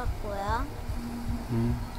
같고요. 음.